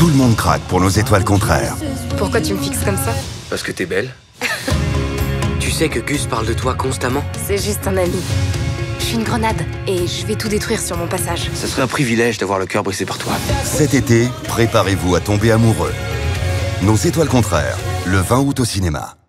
Tout le monde craque pour nos étoiles contraires. Pourquoi tu me fixes comme ça Parce que t'es belle. tu sais que Gus parle de toi constamment C'est juste un ami. Je suis une grenade et je vais tout détruire sur mon passage. Ce serait un privilège d'avoir le cœur brisé par toi. Cet été, préparez-vous à tomber amoureux. Nos étoiles contraires, le 20 août au cinéma.